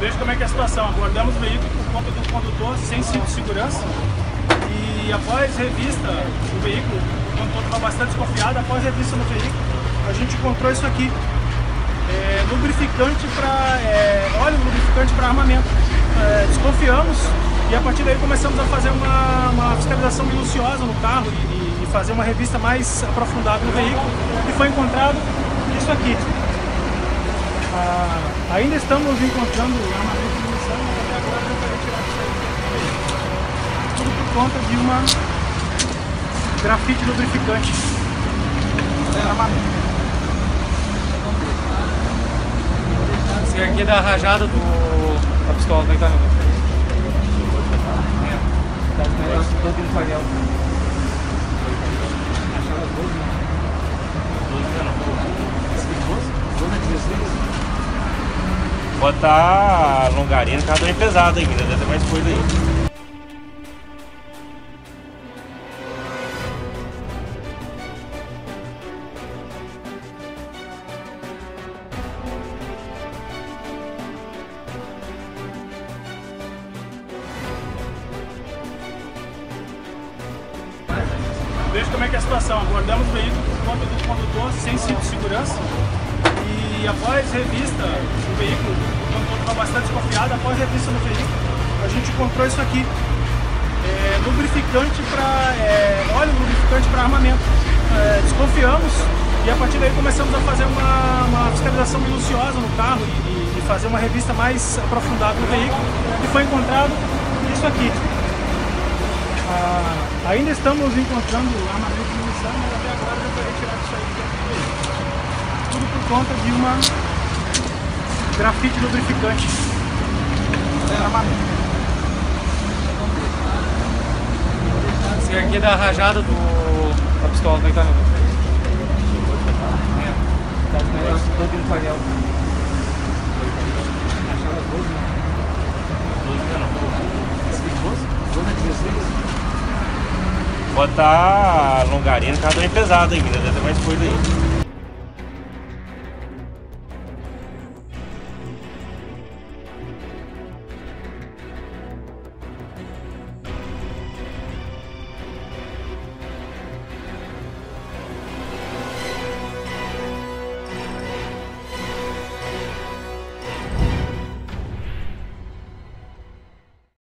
Veja como é que é a situação. Abordamos o veículo por conta do condutor sem cinto de segurança. E após revista do veículo, o condutor estava bastante desconfiado, após revista no veículo, a gente encontrou isso aqui. É, lubrificante para é, óleo lubrificante para armamento. É, desconfiamos e a partir daí começamos a fazer uma, uma fiscalização minuciosa no carro e, e, fazer uma revista mais aprofundada no veículo e foi encontrado isso aqui. Ah, ainda estamos encontrando armamento de munição, mas até agora não foi retirado. Tudo por conta de uma grafite lubrificante. É. Esse aqui é da rajada do, da pistola, é que tá, meu? Tá todo. Botar longarina, cada um é pesado ainda, deve ter mais coisa aí. Veja como é que é a situação. Abordamos o veículo por conta do condutor sem cinto de segurança. E após revista veículo, o condutor estava bastante desconfiado. Após revista no veículo, a gente encontrou isso aqui. É, lubrificante para é, óleo lubrificante para armamento. É, desconfiamos e a partir daí começamos a fazer uma, uma fiscalização minuciosa no carro e, e fazer uma revista mais aprofundada no veículo e foi encontrado isso aqui. Ah, ainda estamos encontrando armamento de munição, mas até agora já foi retirado isso aí. Tudo por conta de uma grafite lubrificante. É. Esse aqui é da rajada do, da pistola, é que tá, meu? Tá todo painel. Acharam 12, né? 12 não. Esse aqui 12? 12 é 16? Botar longarina, cada um é pesado ainda, deve ter mais coisa aí.